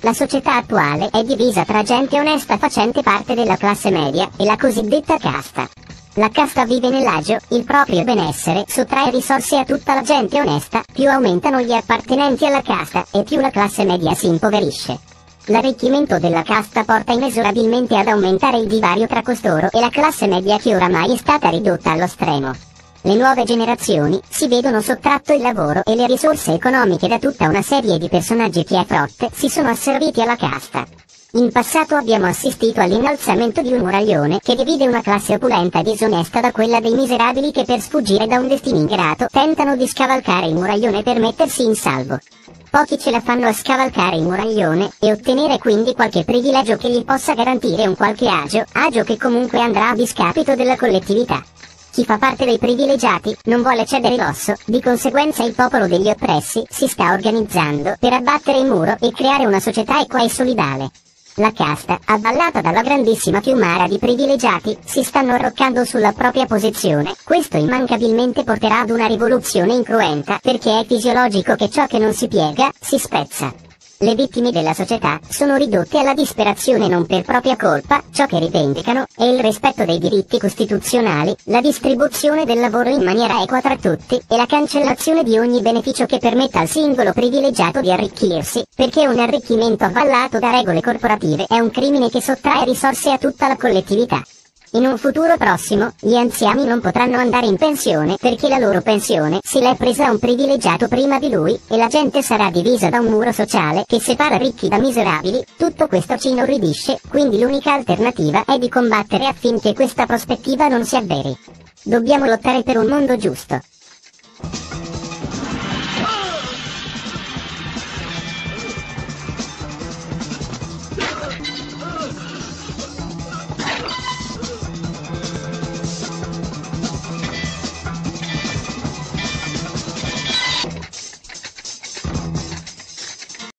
La società attuale è divisa tra gente onesta facente parte della classe media e la cosiddetta casta. La casta vive nell'agio, il proprio benessere sottrae risorse a tutta la gente onesta, più aumentano gli appartenenti alla casta e più la classe media si impoverisce. L'arricchimento della casta porta inesorabilmente ad aumentare il divario tra costoro e la classe media che oramai è stata ridotta allo stremo. Le nuove generazioni si vedono sottratto il lavoro e le risorse economiche da tutta una serie di personaggi che a frotte si sono asserviti alla casta. In passato abbiamo assistito all'innalzamento di un muraglione che divide una classe opulenta e disonesta da quella dei miserabili che per sfuggire da un destino ingrato tentano di scavalcare il muraglione per mettersi in salvo. Pochi ce la fanno a scavalcare il muraglione e ottenere quindi qualche privilegio che gli possa garantire un qualche agio, agio che comunque andrà a discapito della collettività. Chi fa parte dei privilegiati non vuole cedere l'osso, di conseguenza il popolo degli oppressi si sta organizzando per abbattere il muro e creare una società equa e solidale. La casta, avvallata dalla grandissima fiumara di privilegiati, si stanno arroccando sulla propria posizione. Questo immancabilmente porterà ad una rivoluzione incruenta, perché è fisiologico che ciò che non si piega, si spezza. Le vittime della società sono ridotte alla disperazione non per propria colpa, ciò che rivendicano è il rispetto dei diritti costituzionali, la distribuzione del lavoro in maniera equa tra tutti e la cancellazione di ogni beneficio che permetta al singolo privilegiato di arricchirsi, perché un arricchimento avvallato da regole corporative è un crimine che sottrae risorse a tutta la collettività. In un futuro prossimo, gli anziani non potranno andare in pensione perché la loro pensione si l'è presa un privilegiato prima di lui e la gente sarà divisa da un muro sociale che separa ricchi da miserabili. Tutto questo ci inorridisce, quindi l'unica alternativa è di combattere affinché questa prospettiva non si avveri. Dobbiamo lottare per un mondo giusto.